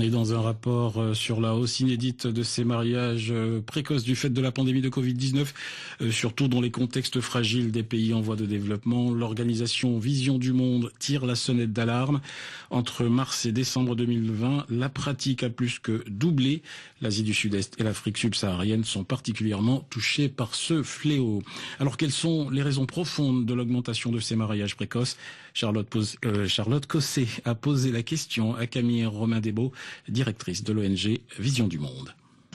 Et dans un rapport euh, sur la hausse inédite de ces mariages euh, précoces du fait de la pandémie de Covid-19, euh, surtout dans les contextes fragiles des pays en voie de développement, l'organisation Vision du Monde tire la sonnette d'alarme. Entre mars et décembre 2020, la pratique a plus que doublé. L'Asie du Sud-Est et l'Afrique subsaharienne sont particulièrement touchées par ce fléau. Alors quelles sont les raisons profondes de l'augmentation de ces mariages précoces? Charlotte, pose, Charlotte Cossé a posé la question à Camille Romain-Desbeaux directrice de l'ONG Vision du Monde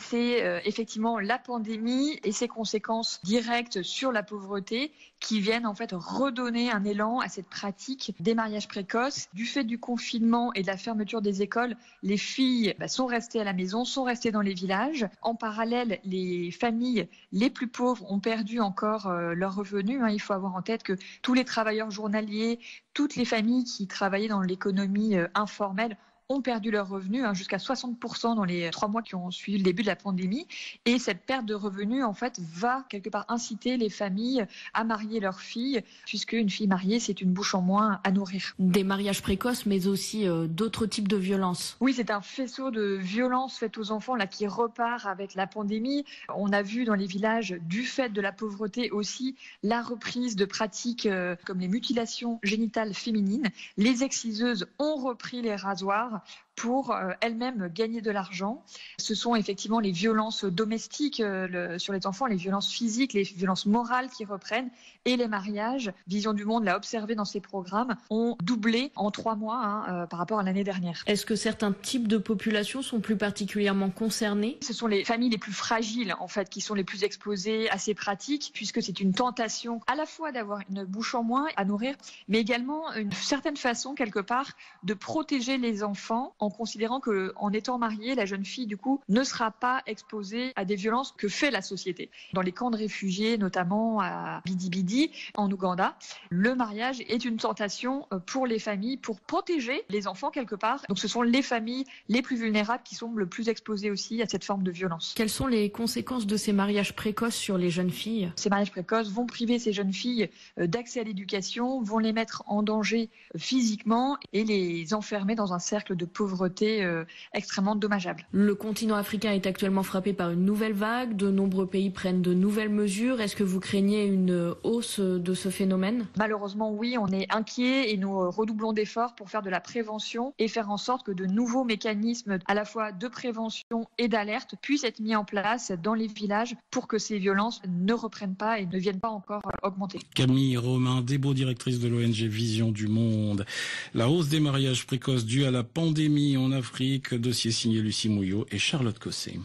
c'est euh, effectivement la pandémie et ses conséquences directes sur la pauvreté qui viennent en fait redonner un élan à cette pratique des mariages précoces. Du fait du confinement et de la fermeture des écoles, les filles bah, sont restées à la maison, sont restées dans les villages. En parallèle, les familles les plus pauvres ont perdu encore euh, leurs revenus. Hein. Il faut avoir en tête que tous les travailleurs journaliers, toutes les familles qui travaillaient dans l'économie euh, informelle ont perdu leurs revenus, hein, jusqu'à 60% dans les trois mois qui ont suivi le début de la pandémie. Et cette perte de revenus, en fait, va quelque part inciter les familles à marier leurs filles, puisque une fille mariée, c'est une bouche en moins à nourrir. Des mariages précoces, mais aussi euh, d'autres types de violences. Oui, c'est un faisceau de violences faites aux enfants là qui repart avec la pandémie. On a vu dans les villages, du fait de la pauvreté aussi, la reprise de pratiques euh, comme les mutilations génitales féminines. Les exciseuses ont repris les rasoirs gosh pour euh, elles-mêmes gagner de l'argent. Ce sont effectivement les violences domestiques euh, sur les enfants, les violences physiques, les violences morales qui reprennent et les mariages. Vision du Monde l'a observé dans ses programmes, ont doublé en trois mois hein, euh, par rapport à l'année dernière. Est-ce que certains types de populations sont plus particulièrement concernés? Ce sont les familles les plus fragiles en fait qui sont les plus exposées à ces pratiques puisque c'est une tentation à la fois d'avoir une bouche en moins à nourrir, mais également une certaine façon quelque part de protéger les enfants en considérant que en étant mariée, la jeune fille du coup ne sera pas exposée à des violences que fait la société. Dans les camps de réfugiés, notamment à Bidi Bidi en Ouganda, le mariage est une tentation euh, pour les familles pour protéger les enfants quelque part. Donc ce sont les familles les plus vulnérables qui sont le plus exposées aussi à cette forme de violence. Quelles sont les conséquences de ces mariages précoces sur les jeunes filles? Ces mariages précoces vont priver ces jeunes filles euh, d'accès à l'éducation, vont les mettre en danger euh, physiquement et les enfermer dans un cercle de pauvreté euh, extrêmement dommageable. Le continent africain est actuellement frappé par une nouvelle vague. De nombreux pays prennent de nouvelles mesures. Est-ce que vous craignez une hausse de ce phénomène? Malheureusement, oui, on est inquiet et nous redoublons d'efforts pour faire de la prévention et faire en sorte que de nouveaux mécanismes à la fois de prévention et d'alerte puissent être mis en place dans les villages pour que ces violences ne reprennent pas et ne viennent pas encore augmenter. Camille Romain, débeau directrice de l'ONG Vision du Monde. La hausse des mariages précoces due à la pandémie en Afrique. Dossier signé Lucie Mouillot et Charlotte Cossé.